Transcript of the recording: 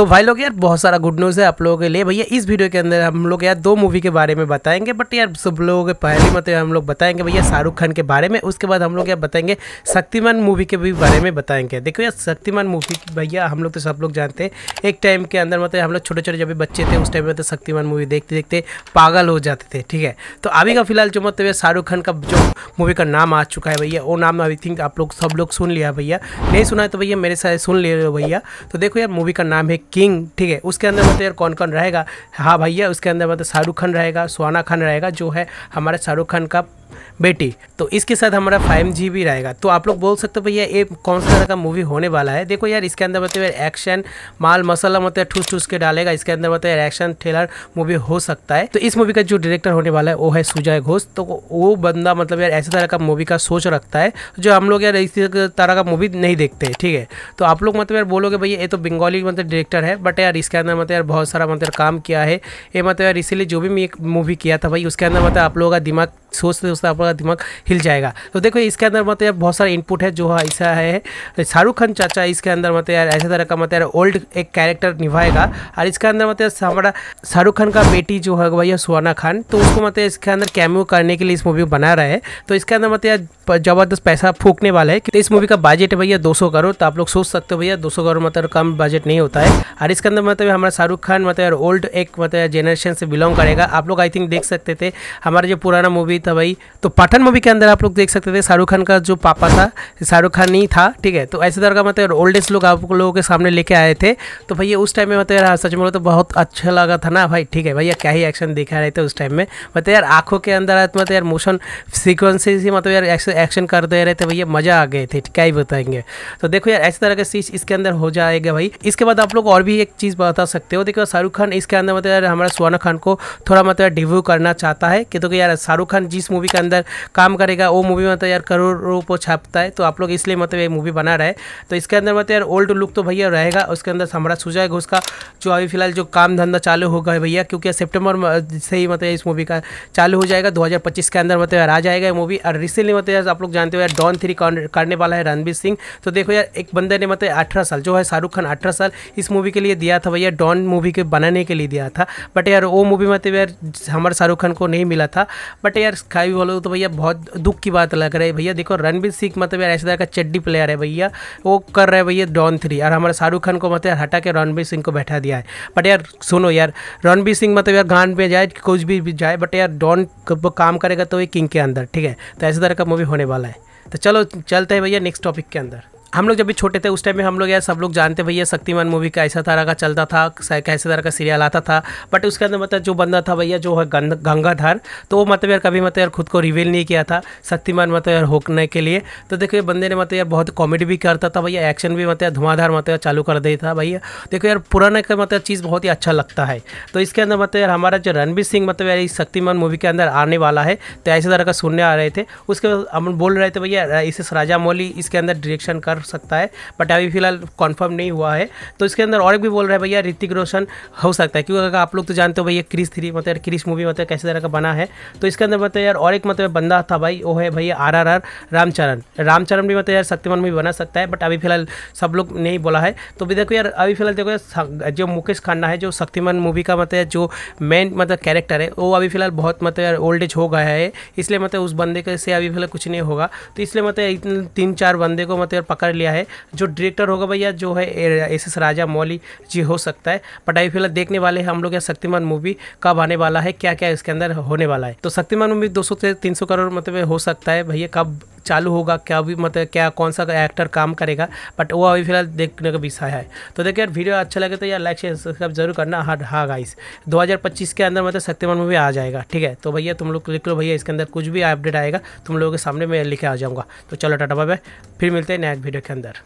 तो भाई लोग यार, बहुत सारा गुड न्यूज़ है आप लोगों के लिए। भैया, इस वीडियो के अंदर हम लोग यार दो मूवी के बारे में बताएँगे बट यार सब लोगों के पहले मतलब हम लोग बताएँगे। भैया, शाहरुख खान के बारे में, उसके बाद हम लोग यार बताएँगे शक्तिमान मूवी के भी बारे में बताएँगे। देखो यार, शक्तिमान मूवी भैया, हम लोग तो सब लोग जानते हैं, एक टाइम के अंदर मतलब हम लोग छोटे छोटे जब भी बच्चे थे, उस टाइम में तो शक्तिमान मूवी देखते देखते पागल हो जाते थे, ठीक है? तो अभी का फ़िलहाल जो मतलब शाहरुख खान का जो मूवी का नाम आ चुका है भैया, वो नाम आई थिंक आप लोग सब लोग सुन लिया भैया। नहीं सुना है तो भैया मेरे साथ सुन ले भैया। तो देखो यार मूवी का नाम है किंग, ठीक है? उसके अंदर मतलब यार कौन कौन रहेगा? हाँ भैया, उसके अंदर मतलब शाहरुख खान रहेगा, सुहाना खान रहेगा, जो है हमारे शाहरुख खान का बेटी तो इसके साथ हमारा फाइव जी भी रहेगा। तो आप लोग बोल सकते हो भैया, ये कौन सा तरह का मूवी होने वाला है? देखो यार, इसके अंदर मतलब एक्शन माल मसाला मतलब ठूस ठूस के डालेगा। इसके अंदर मतलब एक्शन थ्रिलर मूवी हो सकता है। तो इस मूवी का जो डायरेक्टर होने वाला है, वो है सुजय घोष। तो वो बंदा मतलब यार ऐसे तरह का मूवी का सोच रखता है, जो हम लोग यार इस तरह का मूवी नहीं देखते, ठीक है? तो आप लोग मतलब यार बोलोगे, भैया, ये तो बंगाली मतलब डायरेक्टर है बट यार इसके अंदर मतलब यार बहुत सारा मतलब काम किया है। ये मतलब यार इसीलिए जो भी मूवी किया था, भाई, उसके अंदर मतलब आप लोगों का दिमाग सोचते सोचते आपका दिमाग हिल जाएगा। तो देखो, इसके अंदर मतलब यार, बहुत सारा इनपुट है जो ऐसा है। शाहरुख खान चाचा, इसके अंदर मतलब यार, ऐसे तरह का मतलब यार ओल्ड एक कैरेक्टर निभाएगा। और इसके अंदर मतलब हमारा शाहरुख खान का बेटी जो है भैया सुहाना खान। तो उसको मतलब इसके अंदर कैम्यू करने के लिए इस मूवी बना रहे हैं। तो इसके अंदर मतलब यार ज़बरदस्त पैसा फूकने वाला है। तो इस मूवी का बजट है भैया दो सौ करोड़। तो आप लोग सोच सकते हो भैया, दो सौ करोड़ मतलब कम बजट नहीं होता है। और इसके अंदर मतलब हमारा शाहरुख खान मतलब यार ओल्ड एक मतलब जेनरेशन से बिलोंग करेगा। आप लोग आई थिंक देख सकते थे, हमारा जो पुराना मूवी था भाई। तो पठान मूवी के अंदर आप लोग देख सकते थे, शाहरुख खान का जो पापा था, शाहरुख खान नहीं था, ठीक है? तो ऐसे तरह का मतलब ओल्डेस्ट लोग आप लोगों के सामने लेके आए थे। तो भैया उस टाइम में मतलब यार, सच में तो बहुत अच्छा लगा था ना भाई, ठीक है? भैया, क्या ही एक्शन दिखा रहे थे उस टाइम में। मतलब यार, आँखों के अंदर मतलब यार मोशन सीक्वेंसेज ही मतलब यार एक्शन कर दे रहे थे भैया, मज़ा आ गए थे क्या ही बताएँगे। तो देखो यार, ऐसे तरह का चीज़ इसके अंदर हो जाएगा भाई। इसके बाद आप लोग और भी एक चीज़ बता सकते हो, देखो शाहरुख खान इसके अंदर मतलब यार हमारा सुहाना खान को थोड़ा मतलब डिव्यू करना चाहता है। कि तो यार शाहरुख खान जिस मूवी के अंदर काम करेगा, वो मूवी मतलब यार करोड़ों को छापता है तो आप लोग इसलिए मतलब ये मूवी बना रहे तो इसके अंदर मतलब यार ओल्ड लुक तो भैया रहेगा, उसके अंदर हमारा सुजय घोष का जो अभी फ़िलहाल जो काम धंधा चालू होगा भैया, क्योंकि सेप्टेम्बर से ही मतलब इस मूवी का चालू हो जाएगा, दो हज़ार पच्चीस के अंदर मतलब यार आ जाएगा मूवी और रिसेंटली मतलब यार आप लोग जानते हो यार डॉन थ्री करने वाला है, रणबीर सिंह। तो देखो यार, एक बंदे ने मतलब अठारह साल, जो है शाहरुख खान अठारह साल, इस मूवी के लिए दिया था भैया डॉन मूवी के बनाने के लिए दिया था। बट यार वो मूवी मतलब यार, हमारे शाहरुख खान को नहीं मिला था। बट यार खाई बोलो तो भैया बहुत दुख की बात लग रही है। भैया देखो रणबीर सिंह मतलब यार ऐसे तरह का चड्डी प्लेयर है भैया। वो कर रहे हैं भैया डॉन थ्री और हमारे शाहरुख खान को मतलब हटा के रणबीर सिंह को बैठा दिया है। बट यार सुनो यार, रणबीर सिंह मतलब यार गान पे जाए कुछ भी जाए बट यार डॉन काम करेगा तो ये किंग के अंदर, ठीक है? तो ऐसे तरह का मूवी होने वाला है। तो चलो, चलते हैं भैया नेक्स्ट टॉपिक के अंदर। हम लोग जब भी छोटे थे, उस टाइम में हम लोग यार सब लोग जानते भैया शक्तिमान मूवी कैसा तरह का चलता था कैसे तरह का सीरियल आता था। बट उसके अंदर मतलब जो बंदा था भैया, जो है गंगाधर तो वो मतलब यार कभी मतलब यार खुद को रिवील नहीं किया था, शक्तिमान मतलब यार होने के लिए। तो देखो ये बंदे ने मतलब यार बहुत कॉमेडी भी करता था भैया एक्शन भी मतलब धुआंधार मतलब चालू कर दिया था भैया। देखो यार पुराना का मतलब चीज़ बहुत ही अच्छा लगता है। तो इसके अंदर मतलब यार हमारा जो रणबीर सिंह मतलब यार इस शक्तिमान मूवी के अंदर आने वाला है तो ऐसे तरह का सुनने आ रहे थे। उसके बाद हम बोल रहे थे भैया इसे राजा मौली इसके अंदर डायरेक्शन कर सकता है बट अभी फ़िलहाल कन्फर्म नहीं हुआ है। तो इसके अंदर और एक भी बोल रहे हैं भैया, ऋतिक रोशन हो सकता है, क्योंकि अगर आप लोग तो जानते हो भैया क्रिस थ्री मतलब क्रिस मूवी मतलब कैसे तरह का बना है। तो इसके अंदर मतलब यार और एक मतलब बंदा था भाई, वो है भैया R R R Ramcharan. Ramcharan भी मतलब यार शक्तिमान मूवी बना सकता है बट अभी फ़िलहाल सब लोग नहीं बोला है। तो भी देखो यार, अभी फ़िलहाल देखो जो मुकेश खन्ना है, जो शक्तिमान मूवी का मतलब जो मेन मतलब कैरेक्टर है, वो अभी फ़िलहाल बहुत मतलब यार ओल्ड एज हो गया है। इसलिए मतलब उस बंदे के से अभी फ़िलहाल कुछ नहीं होगा। तो इसलिए मतलब तीन चार बंदे को मतलब यार पकड़ लिया है, जो डायरेक्टर होगा भैया, जो है एस एस राजा मौली जी, हो सकता है। बट अभी फ़िलहाल देखने वाले हैं हम लोग या शक्तिमान मूवी कब आने वाला है क्या क्या इसके अंदर होने वाला है। तो शक्तिमान मूवी 200 से 300 करोड़ मतलब हो सकता है भैया, कब चालू होगा, क्या भी मतलब क्या कौन सा एक्टर काम करेगा। बट वो अभी फ़िलहाल देखने का विषय है। तो देखिए यार वीडियो अच्छा लगे तो यार लाइक शेयर सब्सक्राइब ज़रूर करना। हाँ हाँ गाइस 2025 के अंदर मतलब शक्तिमान मूवी आ जाएगा, ठीक है? तो भैया तुम लोग लिख लो भैया, इसके अंदर कुछ भी अपडेट आएगा, तुम लोगों के सामने मैं लिखे आ जाऊँगा। तो चलो, टाटा बाय फिर मिलते हैं नेक्स्ट वीडियो के अंदर